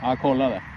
Ja, kolla det.